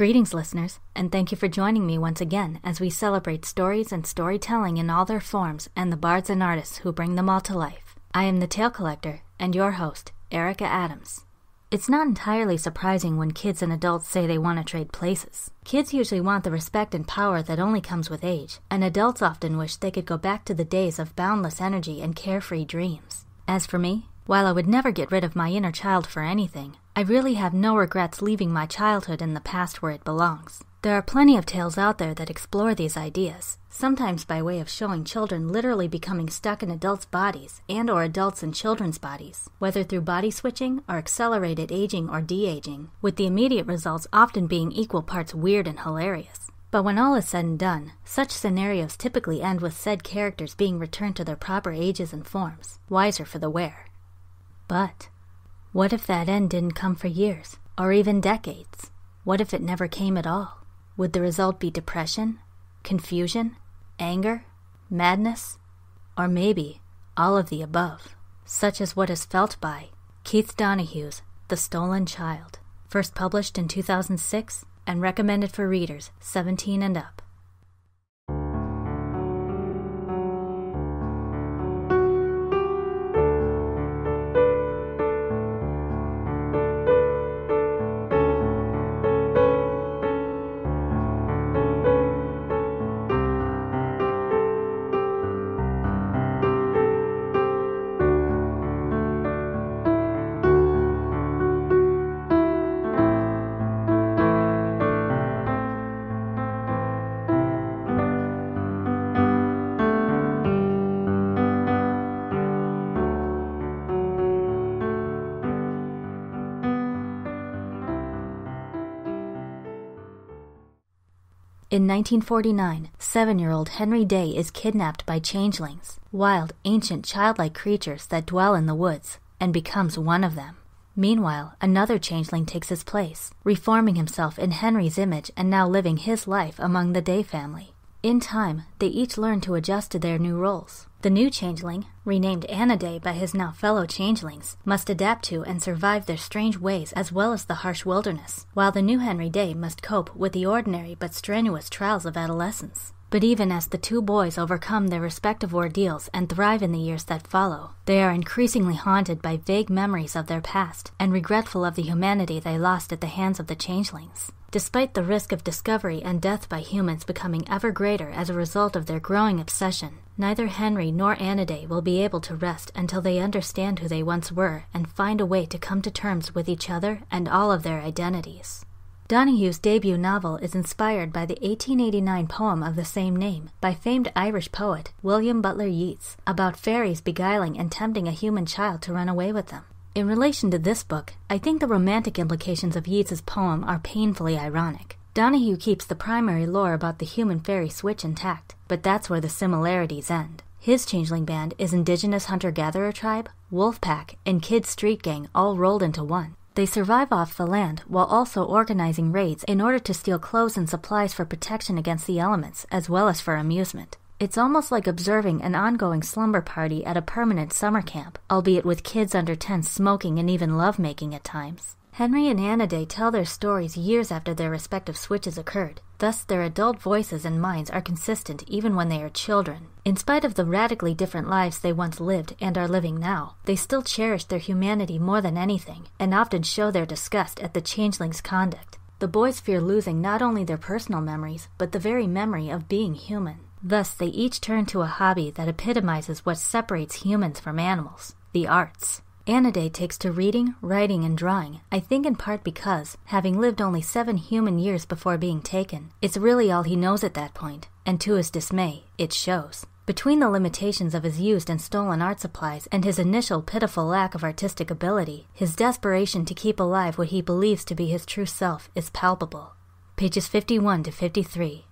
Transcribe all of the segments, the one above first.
Greetings, listeners, and thank you for joining me once again as we celebrate stories and storytelling in all their forms and the bards and artists who bring them all to life. I am the Tale Collector and your host, Erika Adams. It's not entirely surprising when kids and adults say they want to trade places. Kids usually want the respect and power that only comes with age, and adults often wish they could go back to the days of boundless energy and carefree dreams. As for me, while I would never get rid of my inner child for anything, I really have no regrets leaving my childhood in the past where it belongs. There are plenty of tales out there that explore these ideas, sometimes by way of showing children literally becoming stuck in adults' bodies and or adults in children's bodies, whether through body switching or accelerated aging or de-aging, with the immediate results often being equal parts weird and hilarious. But when all is said and done, such scenarios typically end with said characters being returned to their proper ages and forms, wiser for the wear. But what if that end didn't come for years, or even decades? What if it never came at all? Would the result be depression, confusion, anger, madness, or maybe all of the above, such as what is felt by Keith Donohue's The Stolen Child, first published in 2006 and recommended for readers 17 and up. In 1949, seven year old Henry Day is kidnapped by changelings, wild, ancient, childlike creatures that dwell in the woods, and becomes one of them. Meanwhile, another changeling takes his place, reforming himself in Henry's image and now living his life among the Day family. In time, they each learn to adjust to their new roles. The new changeling, renamed Aniday by his now fellow changelings, must adapt to and survive their strange ways as well as the harsh wilderness, while the new Henry Day must cope with the ordinary but strenuous trials of adolescence. But even as the two boys overcome their respective ordeals and thrive in the years that follow, they are increasingly haunted by vague memories of their past and regretful of the humanity they lost at the hands of the changelings. Despite the risk of discovery and death by humans becoming ever greater as a result of their growing obsession, neither Henry nor Aniday will be able to rest until they understand who they once were and find a way to come to terms with each other and all of their identities. Donohue's debut novel is inspired by the 1889 poem of the same name by famed Irish poet William Butler Yeats about fairies beguiling and tempting a human child to run away with them. In relation to this book, I think the romantic implications of Yeats's poem are painfully ironic. Donohue keeps the primary lore about the human fairy switch intact, but that's where the similarities end. His changeling band is indigenous hunter-gatherer tribe, wolf pack, and kid street gang all rolled into one. They survive off the land while also organizing raids in order to steal clothes and supplies for protection against the elements, as well as for amusement. It's almost like observing an ongoing slumber party at a permanent summer camp, albeit with kids under 10 smoking and even lovemaking at times. Henry and Aniday tell their stories years after their respective switches occurred. Thus, their adult voices and minds are consistent even when they are children. In spite of the radically different lives they once lived and are living now, they still cherish their humanity more than anything, and often show their disgust at the changeling's conduct. The boys fear losing not only their personal memories, but the very memory of being human. Thus, they each turn to a hobby that epitomizes what separates humans from animals the arts. Aniday takes to reading, writing, and drawing, I think in part because, having lived only seven human years before being taken, it's really all he knows at that point, and to his dismay, it shows. Between the limitations of his used and stolen art supplies and his initial pitiful lack of artistic ability, his desperation to keep alive what he believes to be his true self is palpable. Pages 51 to 53.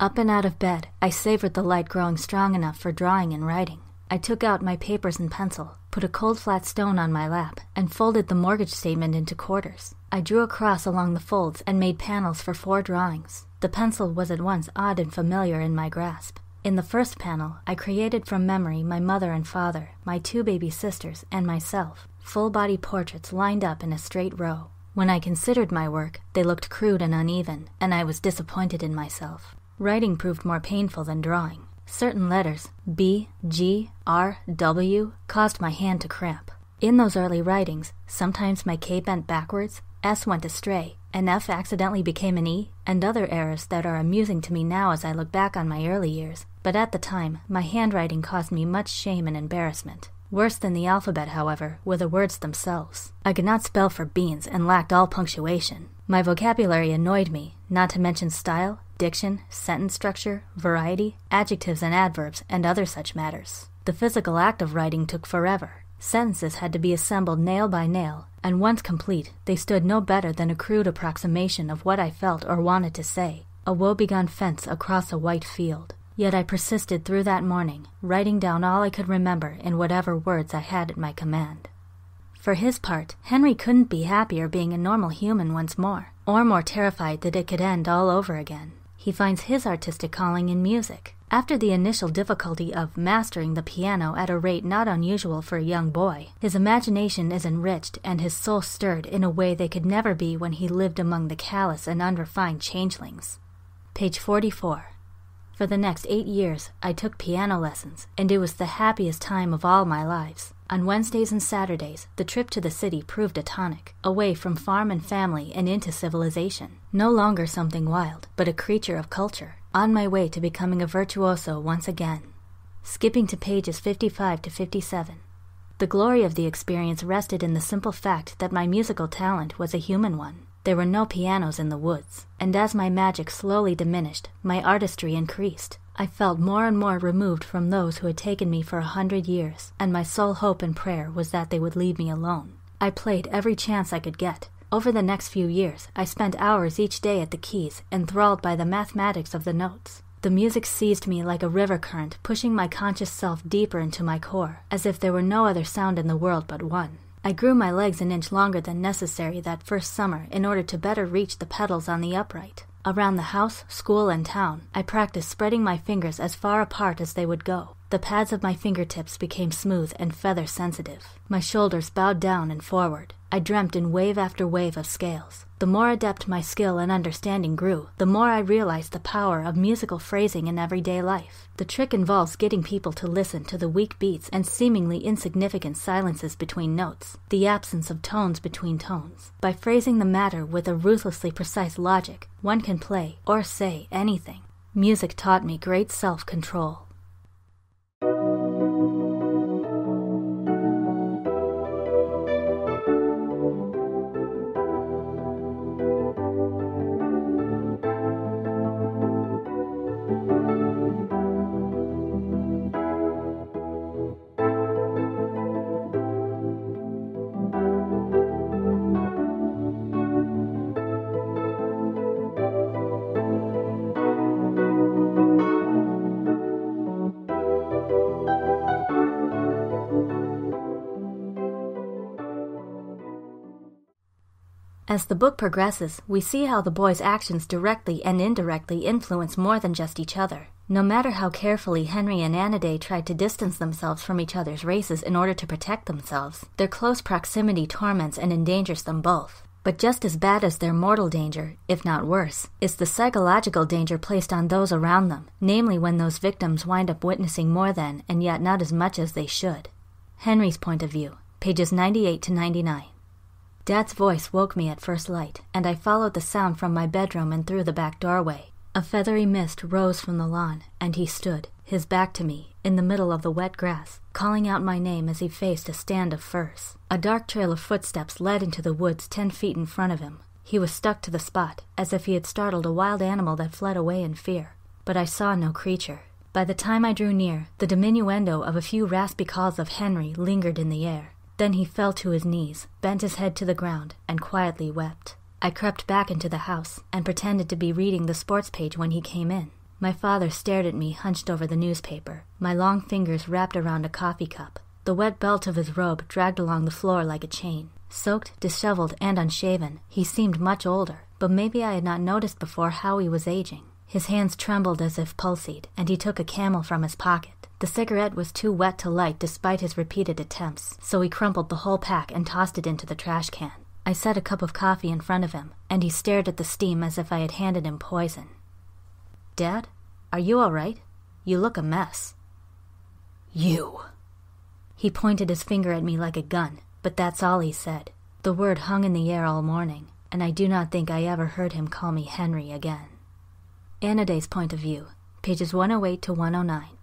Up and out of bed, I savored the light growing strong enough for drawing and writing. I took out my papers and pencil, put a cold flat stone on my lap, and folded the mortgage statement into quarters. I drew a cross along the folds and made panels for four drawings. The pencil was at once odd and familiar in my grasp. In the first panel, I created from memory my mother and father, my two baby sisters, and myself, full body portraits lined up in a straight row. When I considered my work, they looked crude and uneven, and I was disappointed in myself. Writing proved more painful than drawing. Certain letters, B, G, R, W, caused my hand to cramp. In those early writings, sometimes my K bent backwards, S went astray, an F accidentally became an E, and other errors that are amusing to me now as I look back on my early years, but at the time, my handwriting caused me much shame and embarrassment. Worse than the alphabet, however, were the words themselves. I could not spell for beans and lacked all punctuation. My vocabulary annoyed me, not to mention style, diction, sentence structure, variety, adjectives and adverbs, and other such matters. The physical act of writing took forever. Sentences had to be assembled nail by nail, and once complete, they stood no better than a crude approximation of what I felt or wanted to say, a woebegone fence across a white field. Yet I persisted through that morning, writing down all I could remember in whatever words I had at my command. For his part, Henry couldn't be happier being a normal human once more, or more terrified that it could end all over again. He finds his artistic calling in music. After the initial difficulty of mastering the piano at a rate not unusual for a young boy, his imagination is enriched and his soul stirred in a way they could never be when he lived among the callous and unrefined changelings. Page 44. For the next eight years, I took piano lessons, and it was the happiest time of all my lives. On Wednesdays and Saturdays, the trip to the city proved a tonic, away from farm and family and into civilization. No longer something wild, but a creature of culture, on my way to becoming a virtuoso once again. Skipping to pages 55 to 57. The glory of the experience rested in the simple fact that my musical talent was a human one. There were no pianos in the woods, and as my magic slowly diminished, my artistry increased. I felt more and more removed from those who had taken me for a hundred years, and my sole hope and prayer was that they would leave me alone. I played every chance I could get. Over the next few years, I spent hours each day at the keys, enthralled by the mathematics of the notes. The music seized me like a river current, pushing my conscious self deeper into my core, as if there were no other sound in the world but one. I grew my legs an inch longer than necessary that first summer in order to better reach the pedals on the upright. Around the house, school, and town, I practiced spreading my fingers as far apart as they would go. The pads of my fingertips became smooth and feather sensitive. My shoulders bowed down and forward. I dreamt in wave after wave of scales. The more adept my skill and understanding grew, the more I realized the power of musical phrasing in everyday life. The trick involves getting people to listen to the weak beats and seemingly insignificant silences between notes, the absence of tones between tones. By phrasing the matter with a ruthlessly precise logic, one can play or say anything. Music taught me great self control. As the book progresses, we see how the boy's actions directly and indirectly influence more than just each other. No matter how carefully Henry and Aniday tried to distance themselves from each other's races in order to protect themselves, their close proximity torments and endangers them both. But just as bad as their mortal danger, if not worse, is the psychological danger placed on those around them, namely when those victims wind up witnessing more than, and yet not as much as they should. Henry's point of view, pages 98 to 99. Dad's voice woke me at first light, and I followed the sound from my bedroom and through the back doorway. A feathery mist rose from the lawn, and he stood, his back to me, in the middle of the wet grass, calling out my name as he faced a stand of firs. A dark trail of footsteps led into the woods ten feet in front of him. He was stuck to the spot, as if he had startled a wild animal that fled away in fear. But I saw no creature. By the time I drew near, the diminuendo of a few raspy calls of Henry lingered in the air. Then he fell to his knees, bent his head to the ground, and quietly wept. I crept back into the house and pretended to be reading the sports page when he came in. My father stared at me hunched over the newspaper, my long fingers wrapped around a coffee cup. The wet belt of his robe dragged along the floor like a chain. Soaked, disheveled, and unshaven, he seemed much older, but maybe I had not noticed before how he was aging. His hands trembled as if palsied, and he took a camel from his pocket. The cigarette was too wet to light despite his repeated attempts, so he crumpled the whole pack and tossed it into the trash can. I set a cup of coffee in front of him, and he stared at the steam as if I had handed him poison. Dad, are you all right? You look a mess. You. He pointed his finger at me like a gun, but that's all he said. The word hung in the air all morning, and I do not think I ever heard him call me Henry again. Aniday's point of view, pages 108 to 109.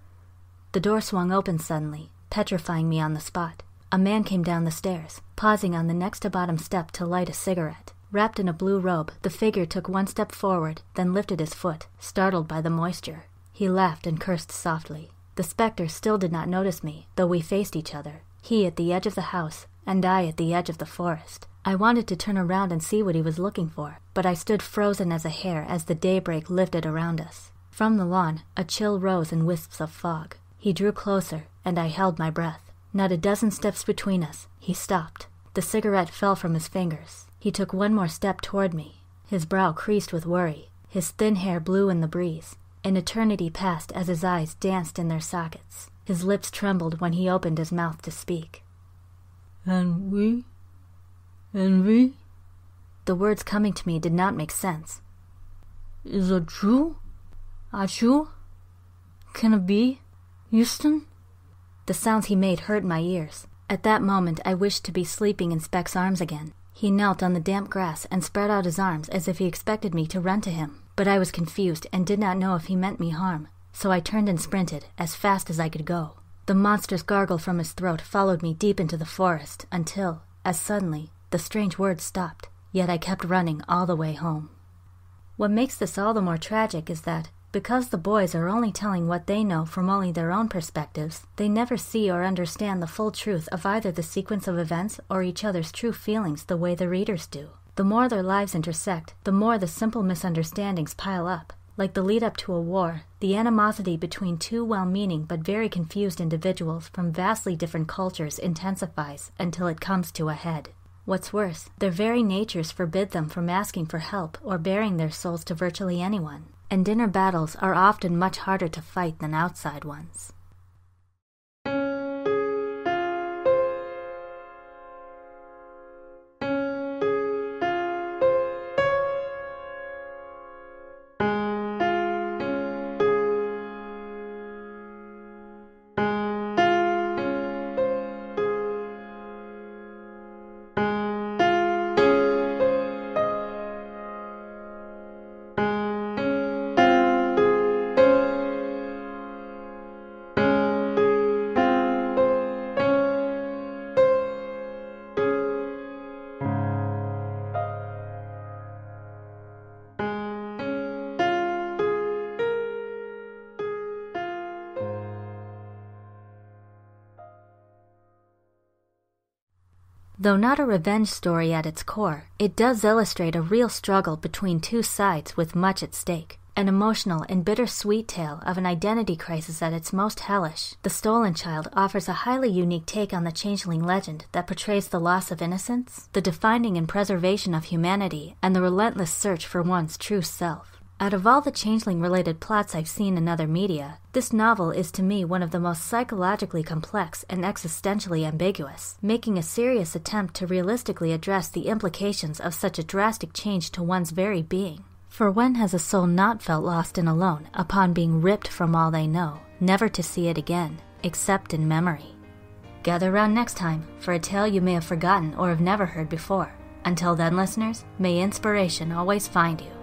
The door swung open suddenly, petrifying me on the spot. A man came down the stairs, pausing on the next to bottom step to light a cigarette. Wrapped in a blue robe, the figure took one step forward, then lifted his foot, startled by the moisture. He laughed and cursed softly. The spectre still did not notice me, though we faced each other, he at the edge of the house, and I at the edge of the forest. I wanted to turn around and see what he was looking for, but I stood frozen as a hare as the daybreak lifted around us. From the lawn, a chill rose in wisps of fog. He drew closer, and I held my breath. Not a dozen steps between us, he stopped. The cigarette fell from his fingers. He took one more step toward me. His brow creased with worry. His thin hair blew in the breeze. An eternity passed as his eyes danced in their sockets. His lips trembled when he opened his mouth to speak. And we? And we? The words coming to me did not make sense. Is it true? Achoo? Can it be? Houston? The sounds he made hurt my ears. At that moment, I wished to be sleeping in Speck's arms again. He knelt on the damp grass and spread out his arms as if he expected me to run to him. But I was confused and did not know if he meant me harm, so I turned and sprinted as fast as I could go. The monstrous gargle from his throat followed me deep into the forest until, as suddenly, the strange words stopped, yet I kept running all the way home. What makes this all the more tragic is that, because the boys are only telling what they know from only their own perspectives, they never see or understand the full truth of either the sequence of events or each other's true feelings the way the readers do. The more their lives intersect, the more the simple misunderstandings pile up. Like the lead up to a war, the animosity between two well meaning but very confused individuals from vastly different cultures intensifies until it comes to a head. What's worse, their very natures forbid them from asking for help or baring their souls to virtually anyone and inner battles are often much harder to fight than outside ones. Though not a revenge story at its core, it does illustrate a real struggle between two sides with much at stake. An emotional and bittersweet tale of an identity crisis at its most hellish, The Stolen Child offers a highly unique take on the changeling legend that portrays the loss of innocence, the defining and preservation of humanity, and the relentless search for one's true self. Out of all the changeling related plots I've seen in other media, this novel is to me one of the most psychologically complex and existentially ambiguous, making a serious attempt to realistically address the implications of such a drastic change to one's very being. For when has a soul not felt lost and alone upon being ripped from all they know, never to see it again, except in memory? Gather round next time for a tale you may have forgotten or have never heard before. Until then, listeners, may inspiration always find you.